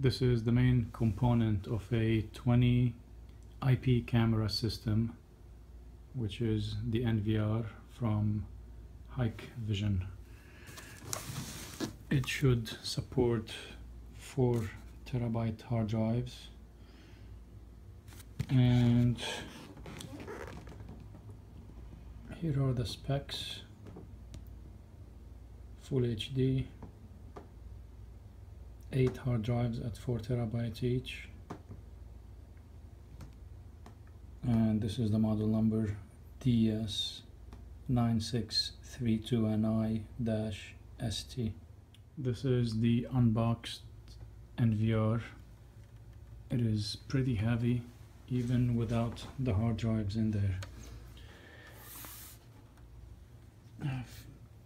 This is the main component of a 20 IP camera system which is the NVR from Hikvision. It should support 4 terabyte hard drives and here are the specs full HD 8 hard drives at 4 terabytes each. And this is the model number DS9632NI-ST this is the unboxed NVR it is pretty heavy even without the hard drives in there.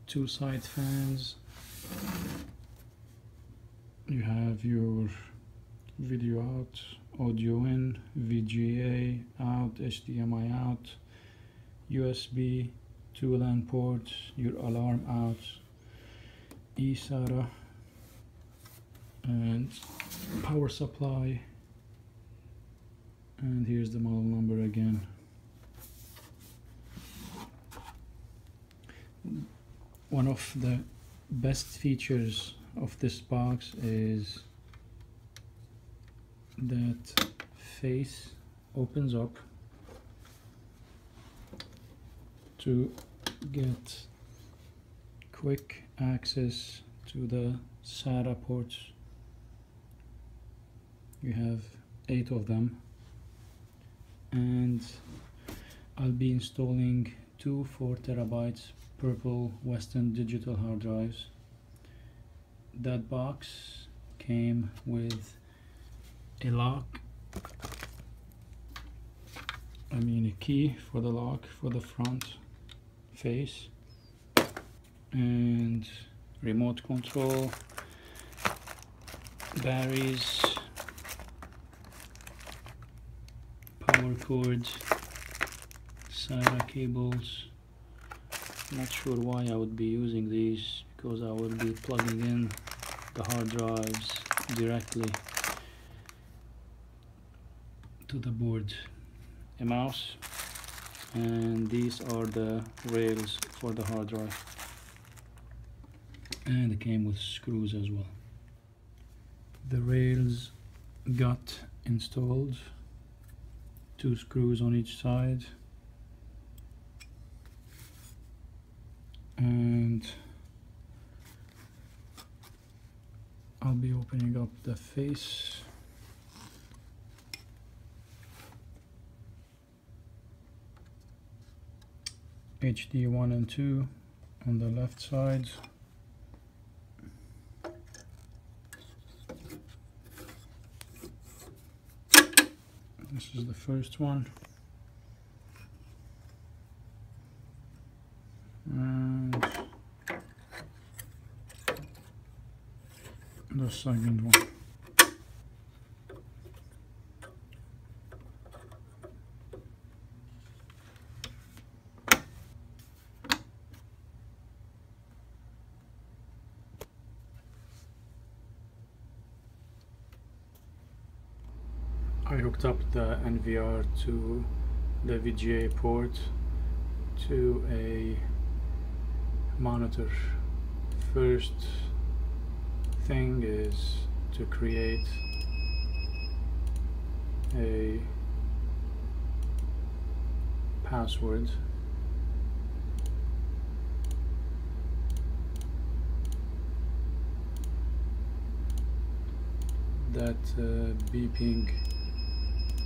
Two side fans you have your video out audio in VGA out HDMI out USB two LAN ports your alarm out eSATA and power supply. And here's the model number again. One of the best features of this box is that face opens up to get quick access to the SATA ports. You have eight of them. And I'll be installing two 4 terabytes purple western digital hard drives that box came with a lock. I mean a key for the lock for the front face and remote control batteries power cords SATA cables. Not sure why I would be using these because I will be plugging in the hard drives directly to the board a mouse and these are the rails for the hard drive. And it came with screws as well. The rails got installed two screws on each side and I'll be opening up the face. HD 1 and 2 on the left side. This is the first one the second one. I hooked up the NVR to the VGA port to a monitor first thing is to create a password. That uh, beeping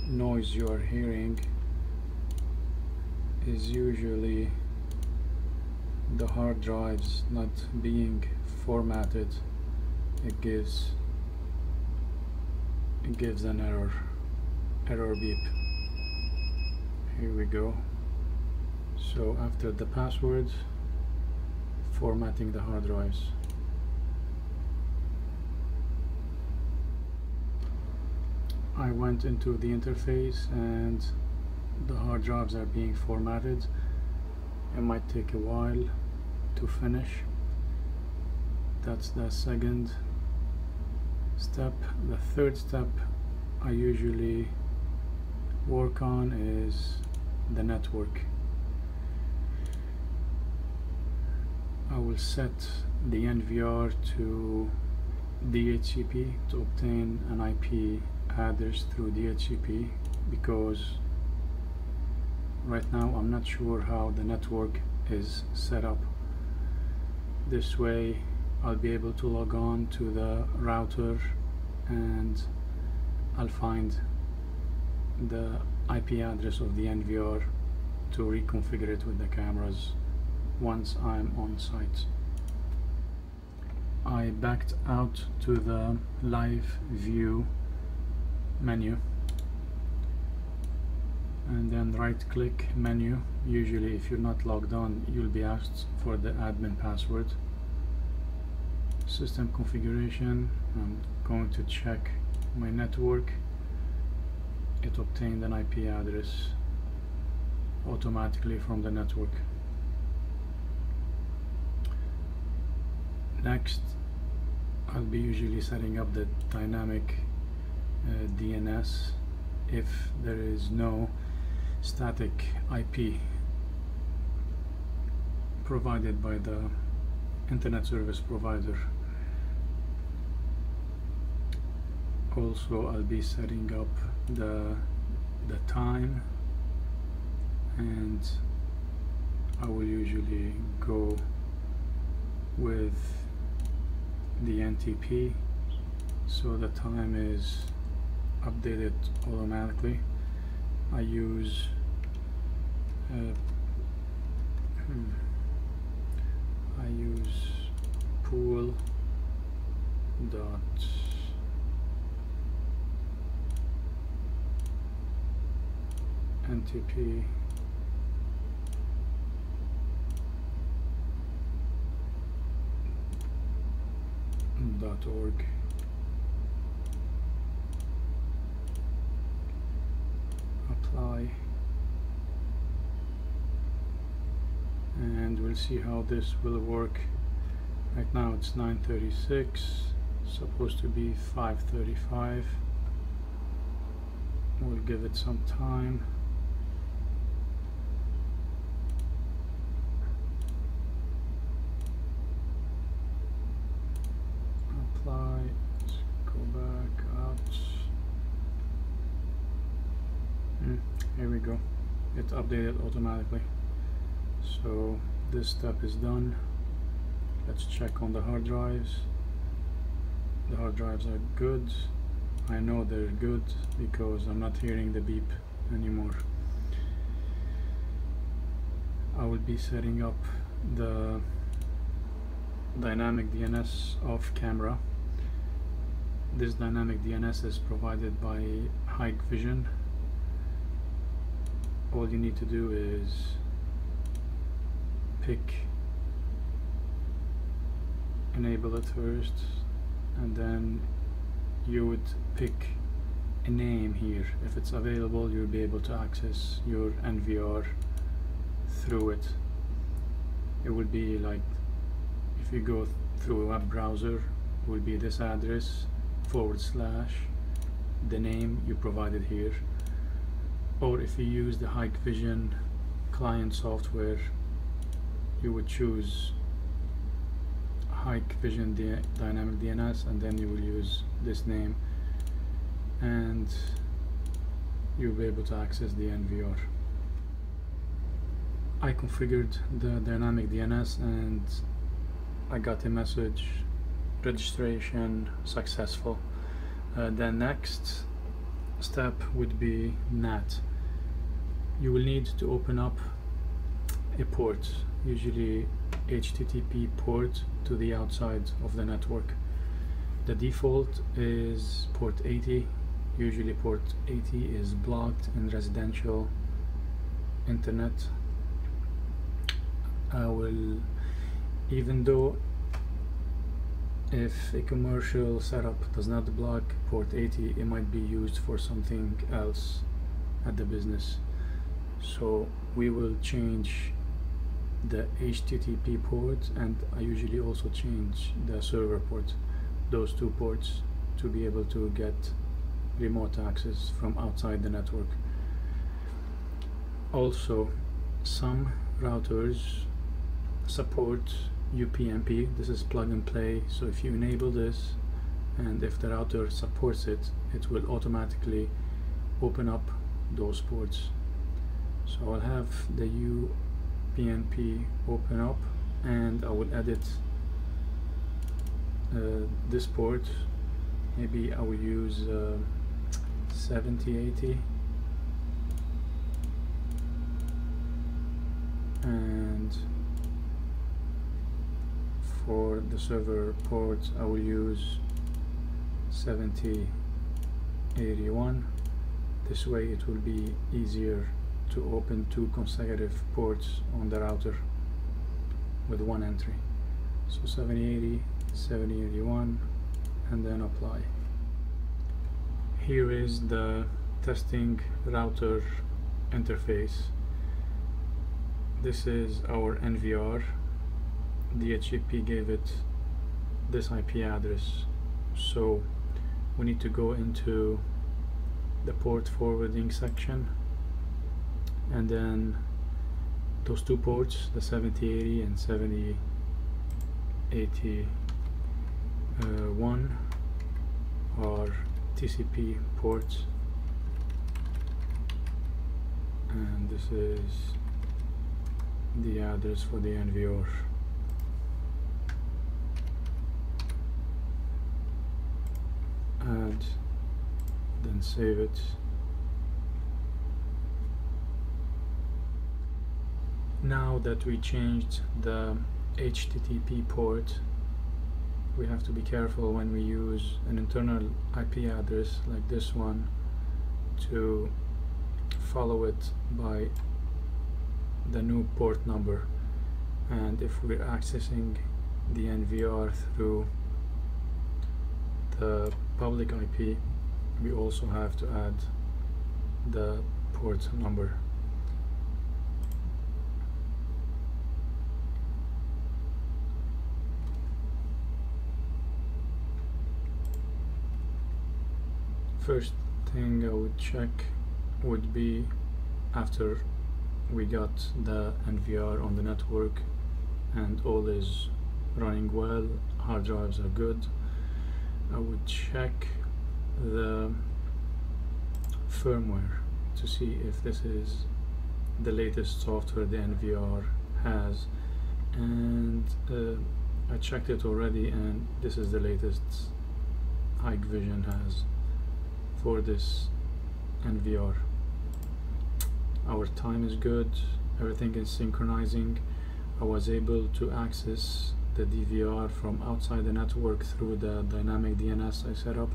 noise you are hearing is usually the hard drives not being formatted it gives it gives an error error beep. Here we go. So after the password formatting the hard drives. I went into the interface and the hard drives are being formatted. It might take a while to finish. That's the second step. The third step I usually work on is the network. I will set the NVR to DHCP to obtain an IP address through DHCP because right now I'm not sure how the network is set up. This way I'll be able to log on to the router and I'll find the IP address of the NVR to reconfigure it with the cameras once I'm on site. I backed out to the live view menu and then right click menu usually if you're not logged on you'll be asked for the admin password system configuration. I'm going to check my network. It obtained an IP address automatically from the network. Next I'll be usually setting up the dynamic uh, DNS if there is no static IP provided by the internet service provider also I'll be setting up the the time and I will usually go with the NTP so the time is updated automatically. I use uh, hmm, I use pool dot NTP dot org. Apply. And we'll see how this will work. Right now it's 936 supposed to be 535 we'll give it some time apply let's go back out mm, here we go it's updated automatically. So this step is done. Let's check on the hard drives. The hard drives are good. I know they're good because I'm not hearing the beep anymore. I will be setting up the dynamic DNS off camera. This dynamic DNS is provided by Hikvision all you need to do is pick enable it first and then you would pick a name here. If it's available you'll be able to access your NVR through it. It will be like if you go th through a web browser will be this address forward slash the name you provided here or if you use the Hikvision client software you would choose Hikvision D Dynamic DNS and then you will use this name and you'll be able to access the NVR. I configured the dynamic DNS and I got a message registration successful. Uh, the next step would be NAT. You will need to open up a port, usually HTTP port to the outside of the network. The default is port 80. Usually port 80 is blocked in residential internet. I will, even though if a commercial setup does not block port 80 it might be used for something else at the business so we will change the HTTP port and I usually also change the server port those two ports to be able to get remote access from outside the network. Also some routers support UPnP this is plug and play. So if you enable this and if the router supports it it will automatically open up those ports so I'll have the UPnP open up and I will edit uh, this port. Maybe I will use uh, 7080 and for the server port I will use 7081 this way it will be easier to open two consecutive ports on the router with one entry. So 7080 7081 and then apply. Here is the testing router interface. This is our NVR DHCP gave it this IP address. So we need to go into the port forwarding section and then those two ports the 7080 and 7081 are TCP ports. And this is the address for the NVR add then save it now that we changed the HTTP port we have to be careful when we use an internal IP address like this one to follow it by the new port number. And if we're accessing the NVR through the public IP we also have to add the port number first thing I would check would be after we got the NVR on the network and all is running well hard drives are good I would check the firmware to see if this is the latest software the NVR has. And uh, I checked it already and this is the latest Hikvision has for this NVR our time is good everything is synchronizing. I was able to access the DVR from outside the network through the dynamic DNS I set up.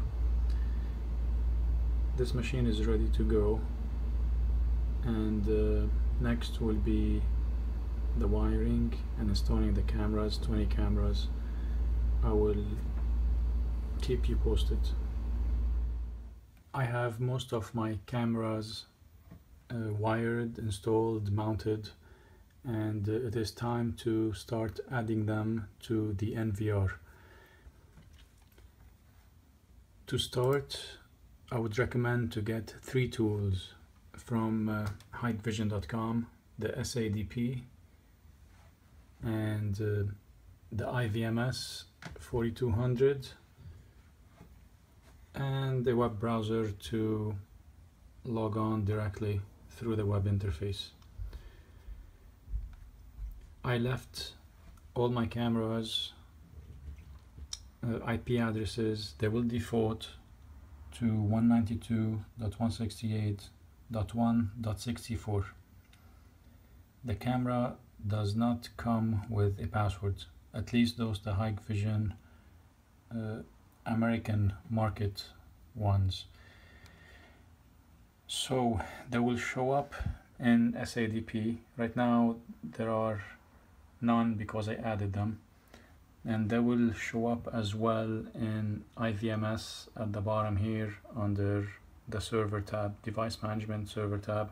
This machine is ready to go and uh, next will be the wiring and installing the cameras 20 cameras. I will keep you posted I have most of my cameras uh, wired, installed, mounted and uh, it is time to start adding them to the NVR. To start I would recommend to get three tools from uh, hikvision.com the SADP and uh, the IVMS 4200 and the web browser to log on directly through the web interface. I left all my cameras uh, IP addresses they will default to 192.168.1.64 the camera does not come with a password at least those the Hikvision uh, American market ones. So they will show up in SADP. Right now there are none because I added them and they will show up as well in IVMS at the bottom here under the server tab, device management server tab.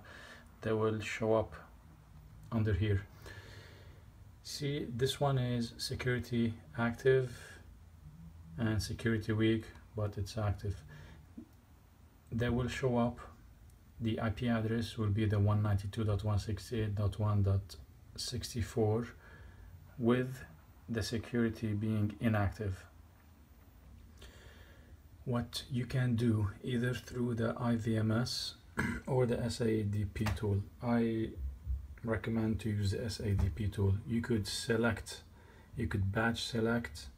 They will show up under here. See, this one is security active and security weak but it's active. They will show up. The IP address will be the 192.168.1.64 with the security being inactive. What you can do either through the IVMS or the SADP tool. I recommend to use the SADP tool. You could select you could batch select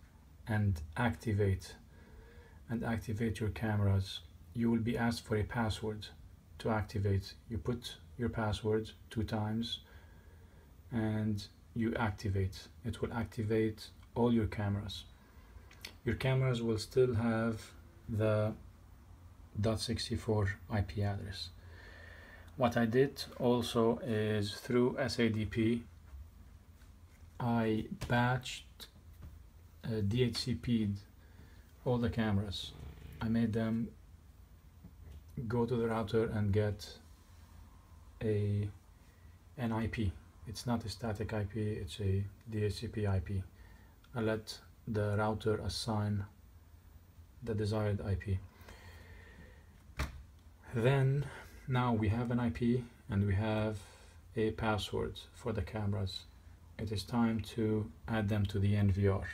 and activate and activate your cameras. You will be asked for a password to activate. You put your password two times and you activate. It will activate all your cameras. Your cameras will still have the .64 IP address. What I did also is through SADP I batched uh, DHCP'd all the cameras. I made them go to the router and get a an IP it's not a static IP it's a DHCP IP I let the router assign the desired IP then now we have an IP and we have a password for the cameras. It is time to add them to the NVR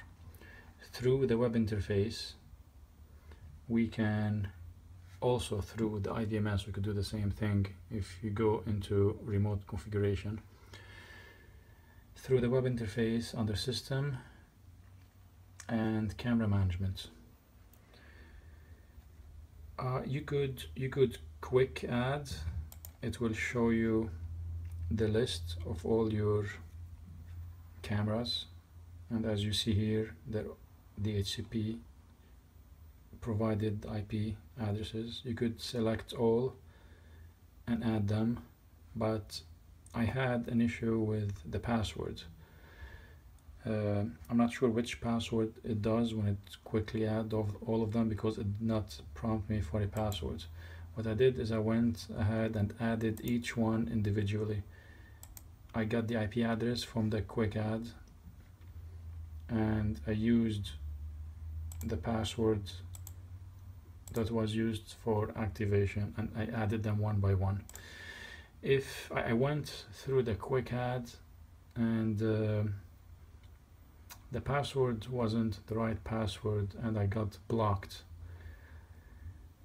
through the web interface we can also through the IVMS we could do the same thing if you go into remote configuration. Through the web interface under system and camera management. Uh, you could you could quick add it will show you the list of all your cameras. And as you see here the DHCP provided IP addresses. You could select all and add them but I had an issue with the password. Uh, I'm not sure which password it does when it quickly add of all of them because it did not prompt me for a password. What I did is I went ahead and added each one individually. I got the IP address from the quick add and I used the password that was used for activation and I added them one by one. If I went through the quick add and uh, the password wasn't the right password and I got blocked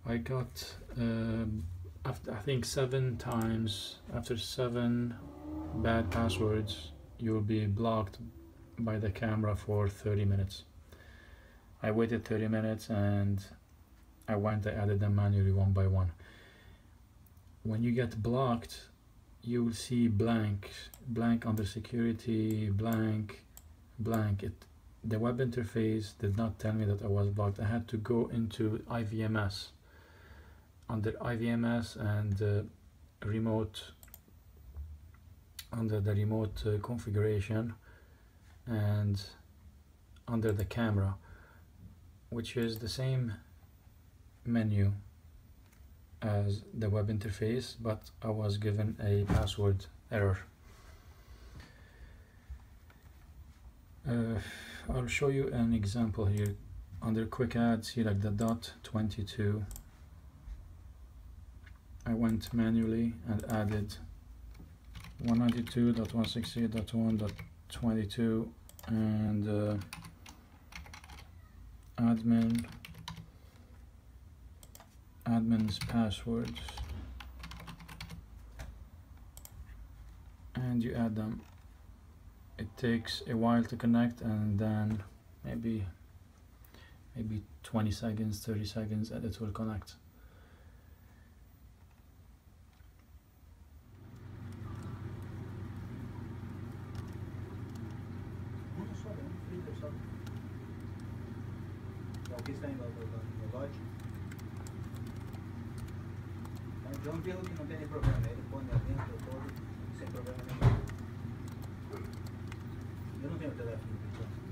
I got uh, after I think seven times after seven bad passwords you'll be blocked by the camera for 30 minutes I waited 30 minutes and I went I added them manually one by one. When you get blocked you will see blank blank under security blank blank. It the web interface did not tell me that I was blocked. I had to go into IVMS under IVMS and uh, remote under the remote uh, configuration and under the camera which is the same menu as the web interface but I was given a password error. Uh, I'll show you an example here. Under quick add like the dot 22 I went manually and added 192.168.1.22 and uh, admin admin's passwords and you add them. It takes a while to connect and then maybe maybe 20 seconds 30 seconds and it will connect é o que está em tá lote. Então, John Pirro que não tem nem problema, né? ele põe dentro todo, sem problema nenhum. Eu não tenho telefone. Então.